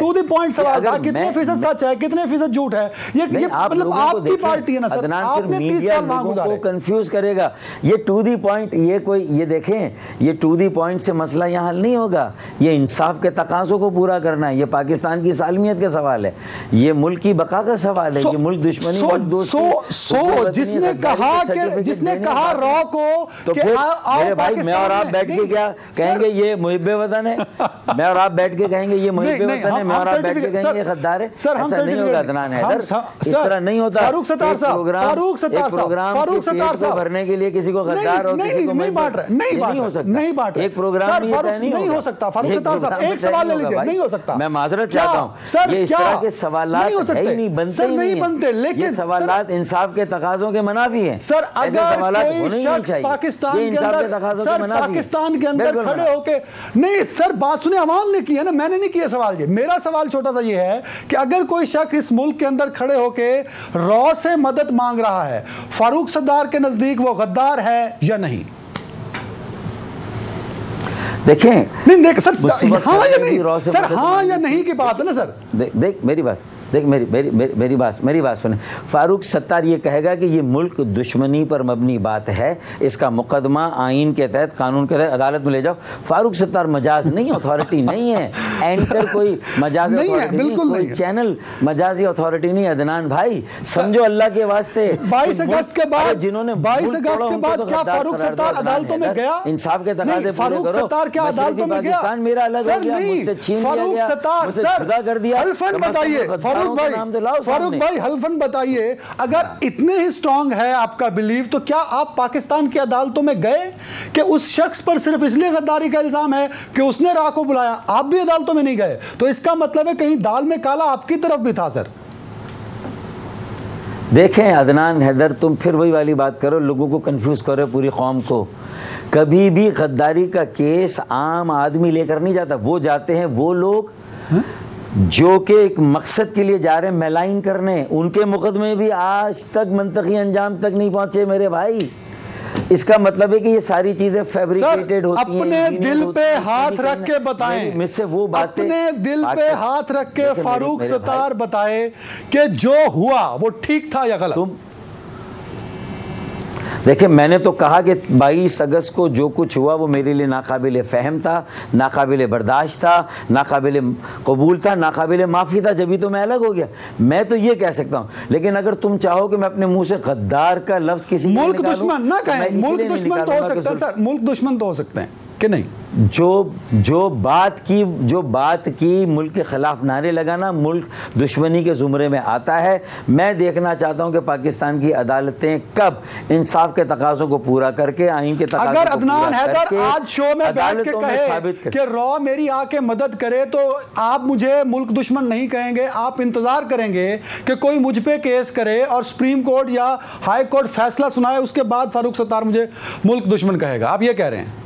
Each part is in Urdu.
تو دی پوائنٹ سوال کہ تھا اگر کتنے فیصد سچ ہے کتنے فیصد جھوٹ ہے؟ یہ مطلب آپ کی پارٹی ہے نا سر آپ نے تیس سال وہاں گزارے۔ کنفیوز کرے گا۔ یہ ٹو دی پوائنٹ یہ کوئی یہ دیکھیں یہ ٹو دی پوائنٹ سے مسئلہ یہاں حل نہیں ہوگا۔ یہ انصاف کے تقاضوں کو پورا کرنا ہے یہ پاکستان کی سالمیت کا سوال ہے۔ یہ ملک کی بقا کا سوال ہے یہ ملک دشمنی سو- جس نے کہا کہ جس نے کہا را کو تو پھر میرے بھائی میں اور آپ بیٹھ کے کیا کہیں گے یہ محب وطن ہے؟ میں اور آپ بیٹھ کے کہیں گے یہ محب سر- ہم فاروق ستار صاحب، فاروق ستار صاحب، فاروق ستار صاحب۔ بھرنے کے لیے کسی کو غدار اور کسی کو نہیں بانٹ رہے نہیں بانٹ سکتا نہیں بانٹ رہے ایک پروگرام نہیں ہو سکتا فاروق ستار صاحب ایک سوال لے لیجیے نہیں ہو۔ سکتا میں معذرت؟ چاہتا ہوں سر یہ اس؟ طرح کے سوالات نہیں ہو ہے سکتے ہی نہیں بنتے ہی نہیں ہیں۔ بنتے لیکن یہ سوالات انصاف کے تقاضوں کے منافی ہیں سر اگر کوئی شخص۔ پاکستان کے اندر سر۔ پاکستان کے اندر کھڑے۔ ہو کے نہیں سر بات سنیں عوام نے کی ہے نا میں نے نہیں کیا سوال یہ میرا سوال چھوٹا سا یہ ہے کہ اگر کوئی شخص اس ملک کے اندر کھڑے ہو کے رو سے مدد مانگ رہا ہے فاروق صدار کے نزدیک وہ غدار ہے یا نہیں؟ دیکھیں نہیں دیکھ سر ہاں یا نہیں؟ سر ہاں یا نہیں کی بات ہے نا سر؟ دیکھ میری بات۔ دیکھ میری میری میری میری بات میری بات سنیں۔ فاروق ستار یہ کہے گا کہ یہ ملک دشمنی پر مبنی بات ہے۔ اس کا مقدمہ آئین کے تحت قانون کے تحت عدالت میں لے جاؤ۔ فاروق ستار مجاز نہیں اتھارٹی نہیں ہے۔ اینکر کوئی مجازی نہیں ہے، بالکل کوئی نہیں۔ چینل مجازی اتھارٹی نہیں عدنان بھائی سمجھو اللہ کے واسطے۔ بائیس اگست کے بعد جنہوں نے بائیس اگست کے بعد کیا فاروق ستار عدالتوں میں۔ گیا؟ انصاف کے تقاضے فاروق ستار کیا عدالتوں میں گیا۔ پاکستان میرا الگ ہو گیا مجھ سے چھین لیا فاروق گیا ستار مجھ سے جدا کر دیا۔ کم بتائیے غداروں فاروق بھائی فاروق۔ بھائی حلفن بتائیے اگر اتنے ہی سٹرونگ ہے آپ کا بلیف تو کیا آپ پاکستان کی عدالتوں میں گئے کہ اس شخص پر صرف اس لیے غداری کا الزام ہے کہ اس نے راہ کو بلایا؟ آپ بھی عدالتوں میں نہیں گئے تو اس کا مطلب ہے کہیں دال میں کالا آپ کی طرف بھی تھا سر۔ دیکھیں عدنان حیدر تم پھر وہی والی بات کرو لوگوں کو کنفیوز کرو پوری قوم کو۔ کبھی بھی غداری کا کیس عام آدمی لے کر نہیں جاتا وہ جاتے ہیں وہ لوگ جو کہ ایک مقصد کے لیے جا رہے ہیں میلائن کرنے ان کے مقدمے بھی آج تک منطقی انجام تک نہیں پہنچے میرے بھائی۔ اس کا مطلب ہے کہ یہ ساری چیزیں فیبریکیٹڈ ہوتی ہیں اپنے دل پہ ہاتھ رکھ کے بتائیں۔ مجھ سے وہ باتیں اپنے دل پہ ہاتھ رکھ کے فاروق ستار بتائے کہ جو ہوا وہ ٹھیک تھا یا غلط؟ دیکھیں میں نے تو کہا کہ بائیس اگست کو جو کچھ ہوا وہ میرے لیے ناقابل فہم تھا ناقابل برداشت تھا ناقابل قبول تھا ناقابل معافی تھا جبھی تو میں الگ ہو گیا۔ میں تو یہ کہہ سکتا ہوں۔ لیکن اگر تم چاہو کہ میں اپنے منہ سے غدار کا لفظ کسی ملک دشمن نہ کہیں ملک دشمن تو ہو سکتا ہے سر ملک دشمن تو ہو سکتے ہیں۔ کہ نہیں؟ جو جو بات کی جو بات کی ملک کے خلاف نعرے لگانا ملک دشمنی کے زمرے میں آتا ہے میں دیکھنا چاہتا ہوں کہ پاکستان کی عدالتیں کب انصاف کے تقاضوں کو پورا کر کے آئین کے تقاضوں اگر عدنان حیدر آج شو میں بیٹھ کے کہے کہ رو میری آ کے مدد کرے تو آپ مجھے ملک دشمن نہیں کہیں گے آپ انتظار کریں گے کہ کوئی مجھ پہ کیس کرے اور سپریم کورٹ یا ہائی کورٹ فیصلہ سنائے اس کے بعد فاروق ستار مجھے ملک دشمن کہے گا۔ آپ یہ کہہ رہے ہیں؟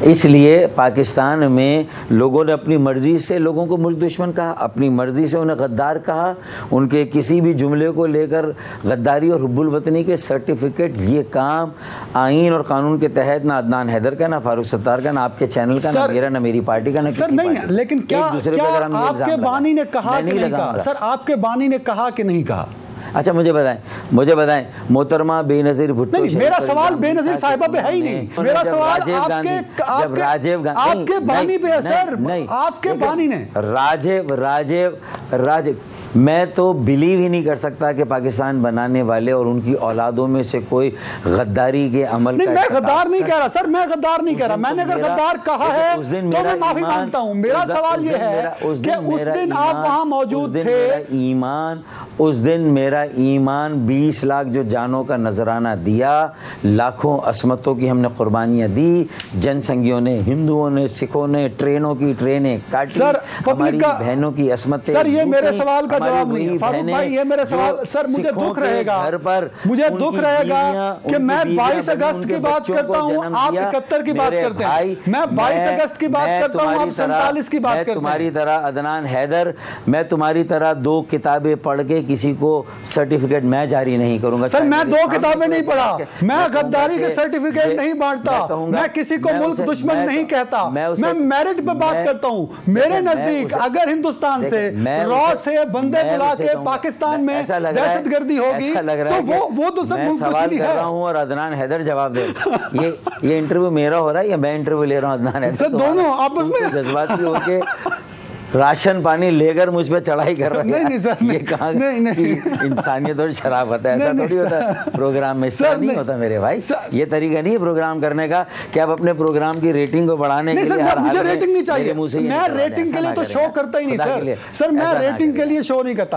اس لیے پاکستان میں لوگوں نے اپنی مرضی سے لوگوں کو ملک دشمن کہا اپنی مرضی سے انہیں غدار کہا ان کے کسی بھی جملے کو لے کر غداری اور حب الوطنی کے سرٹیفکیٹ یہ کام آئین اور قانون کے تحت نہ عدنان حیدر کا نہ فاروق ستار کا نہ آپ کے چینل کا نہ میرا نہ میری پارٹی کا نہ کسی نہیں۔ لیکن کیا آپ کے بانی نے کہا کہ نہیں کہا۔ سر آپ کے بانی نے کہا کہ نہیں کہا اچھا مجھے بتائیں مجھے بتائیں محترمہ بے نظیر بھٹو نہیں میرا سوال بے نظیر صاحبہ پہ ہے ہی نہیں۔ میرا سوال آپ کے آپ کے آپ بانی پہ ہے سر آپ کے بانی نے۔ راجیو راجیو راجیو میں تو بلیو ہی نہیں کر سکتا کہ پاکستان بنانے والے اور ان کی اولادوں میں سے کوئی غداری کے عمل نہیں میں غدار نہیں کہہ رہا سر میں غدار نہیں کہہ رہا۔ میں نے اگر غدار کہا ہے تو میں معافی مانگتا ہوں۔ میرا سوال یہ ہے کہ اس دن آپ وہاں موجود تھے۔ ایمان اس دن میرا ایمان بیس لاکھ جو جانوں کا نذرانہ دیا لاکھوں عصمتوں کی ہم نے قربانیاں دی جن سنگیوں نے ہندوؤں نے سکھوں نے ٹرینوں کی ٹرینیں کاٹی ہماری بہنوں کی عصمتیں سر، یہ میرے سوال کا جواب نہیں فاروق بھائی یہ میرا جو سوال سر مجھے دکھ رہے گا۔ مجھے دکھ رہے گا کہ میں بائیس اگست کی بات کرتا ہوں آپ دیا۔ اکہتر کی بات میرے کرتے ہیں۔ میں بائیس اگست کی بات میں کرتا ہوں آپ سینتالیس کی بات میں کرتے ہیں۔ تمہاری طرح عدنان حیدر میں تمہاری طرح دو کتابیں پڑھ کے کسی کو سرٹیفکیٹ میں جاری نہیں کروں گا۔ سر میں میرے دو کتابیں نہیں پڑھا۔ میں غداری کے سرٹیفکیٹ یہ- نہیں بانٹتا میں کسی کو ملک دشمن میں نہیں کہتا۔ میں میں میرٹ پہ بات میں- کرتا ہوں۔ میرے میں نزدیک اگر ہندوستان سے میں را اسے- سے بندے بلا کے پاکستان میں دہشت گردی ہوگی تو وہ تو سب میں ملک سوال کر رہا ہوں اور عدنان حیدر جواب دے۔ یہ انٹرویو میرا ہو رہا ہے یا میں انٹرویو لے رہا ہوں عدنان حیدر؟ دونوں آپ- آپس میں- تم جذباتی ہو کے راشن پانی لے کر مجھ پہ چڑھائی کر رہے ہیں۔ نہیں، نہیں سر، یہ کہاں انسانیت اور شرافت ہے ایسا تھوڑی ہوتا ہے۔ پروگرام میں طرح نہیں۔ ہوتا میرے بھائی۔ یہ طریقہ نہیں ہے پروگرام کرنے کا کہ آپ اپنے پروگرام کی ریٹنگ کو بڑھانے کے لیے مجھے ریٹنگ نہیں چاہیے۔ میں۔ ریٹنگ ایسا کے لیے تو شو۔ کرتا ہی نہیں سر۔ سر میں ایسا ریٹنگ کے۔ لیے شو نہیں کرتا۔